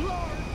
Lord!